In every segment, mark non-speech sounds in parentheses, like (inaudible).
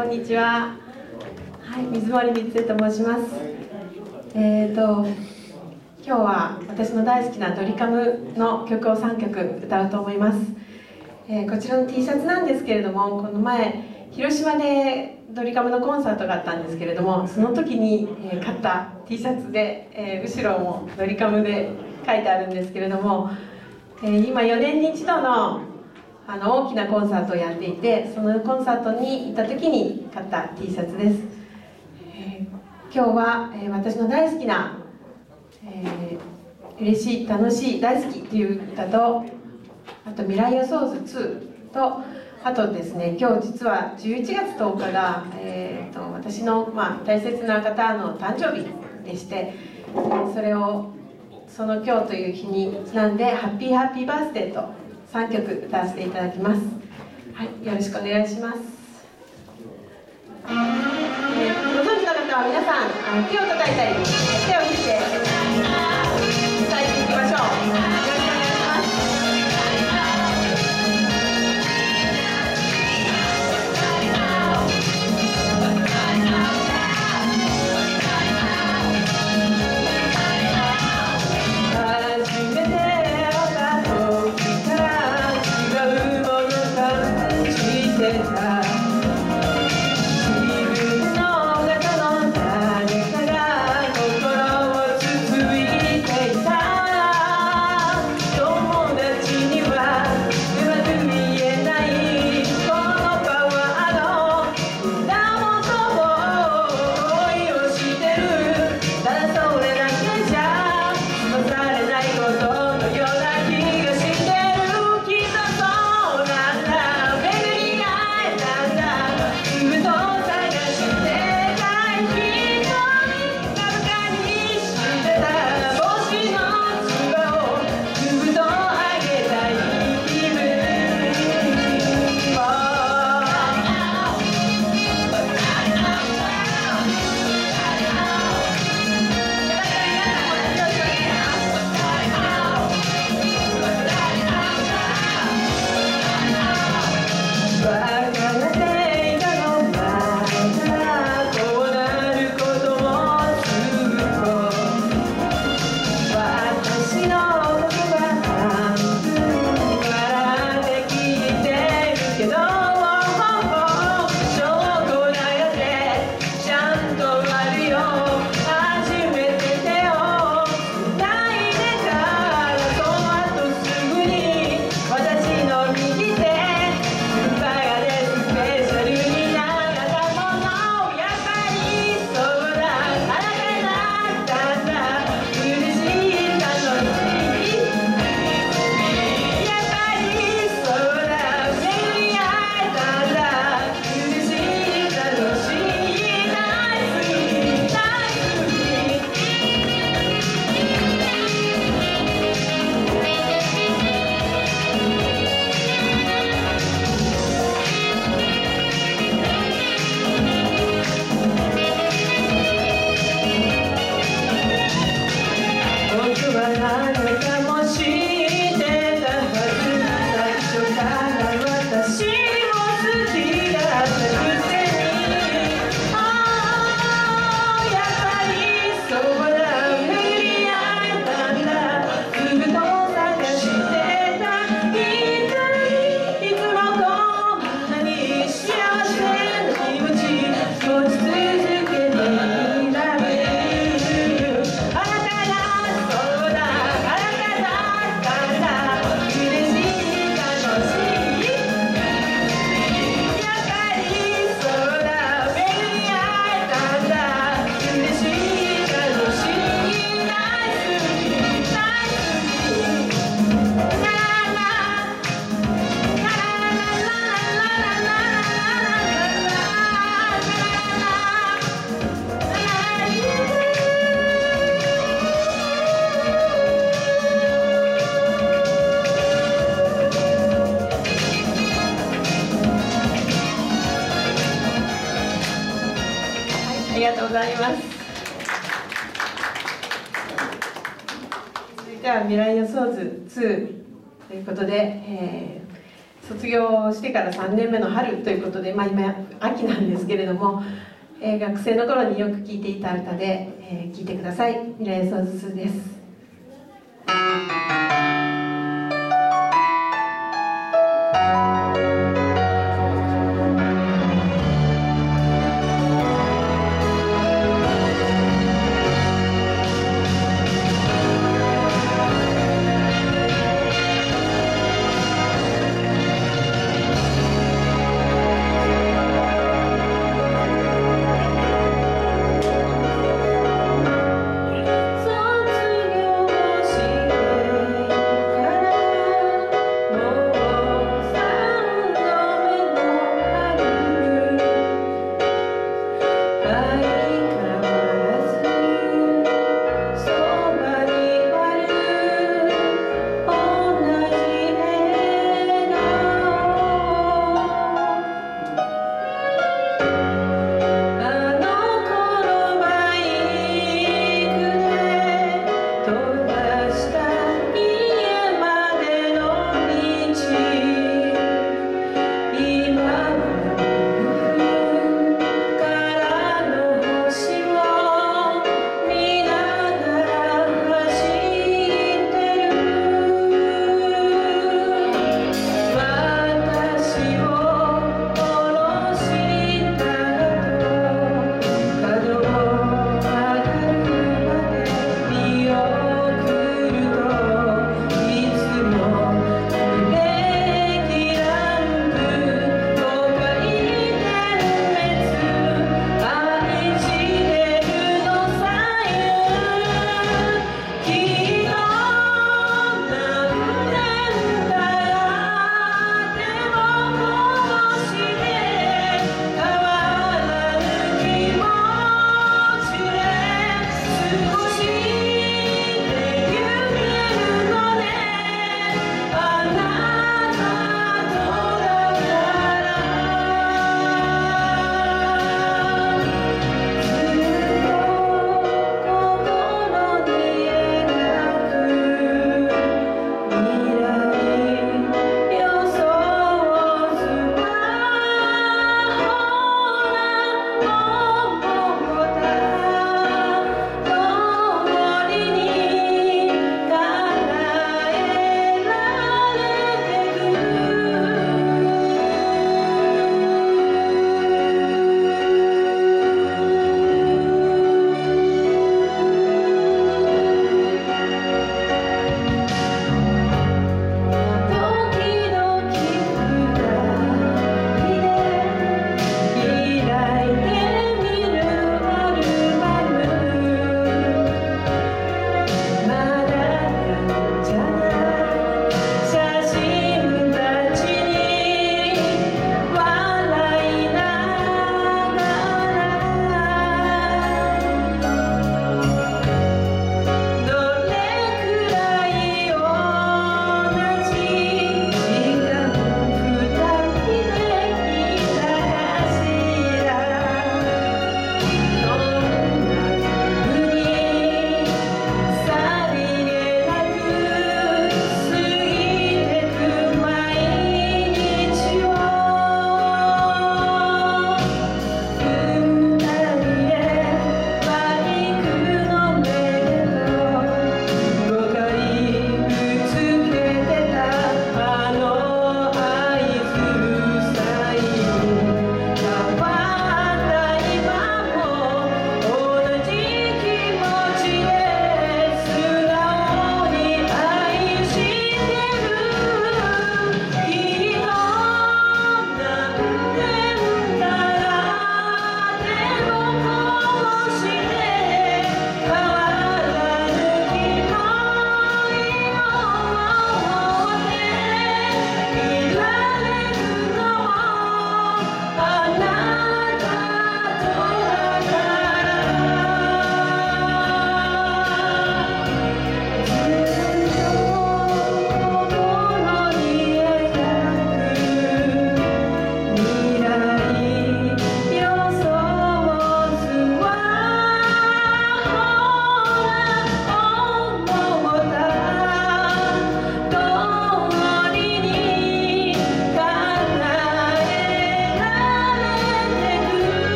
こんにちは。はい、水森光恵と申します。えっ、ー、と今日は私の大好きなドリカムの曲を3曲歌うと思います。えー、こちらの T シャツなんですけれども、この前広島でドリカムのコンサートがあったんですけれども、その時に、え買った T シャツで、え後ろもドリカムで書いてあるんですけれども、え今4年に一度のあの大きなコンサートをやっていてそのコンサートに行った時に買った T シャツです、えー、今日は、えー、私の大好きな、えー、嬉しい楽しい大好きという歌とあと未来予想図2とあとですね今日実は11月10日が、えーと、私の、まあ、大切な方の誕生日でしてそれをその今日という日にちなんで「ハッピーハッピーバースデー」と3曲歌わせていただきます。はい、よろしくお願いします。えー、ご存知の方は皆さん手を叩いたり手を振って続いては未来予想図2ということで、えー、卒業してから3年目の春ということで、まあ、今秋なんですけれども、えー、学生の頃によく聴いていた歌で、えー、いてください「未来創図です。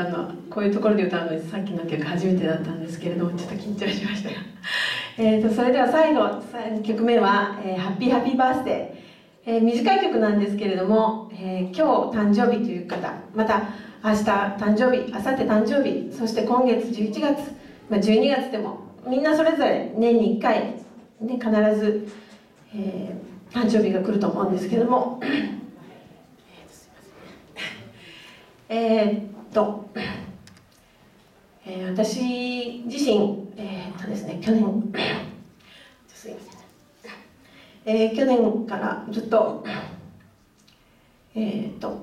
歌うのはこういうところで歌うのさっきの曲初めてだったんですけれどもちょっと緊張しました。が (laughs) えとそれでは最後3曲目は「えー、ハッピーハッピーバースデー」えー、短い曲なんですけれども、えー、今日誕生日という方また明日誕生日明後日誕生日そして今月11月、まあ、12月でもみんなそれぞれ年に1回、ね、必ず、えー、誕生日が来ると思うんですけども。(coughs) えー、っと、えー、私自身、えー、っとですね、去年、すいません、えー、去年からずっと、えー、っと、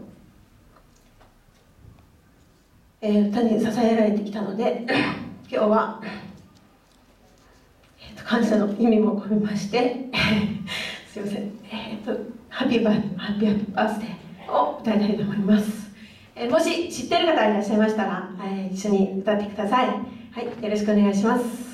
えー、歌に支えられてきたので、今日は、えー、っと感謝の意味も込めまして、すいません、えー、っと、ハッピーバーハッピーバースデーを歌いたいと思います。えもし知ってる方いらっしゃいましたら、え一緒に歌ってください。はい、よろしくお願いします。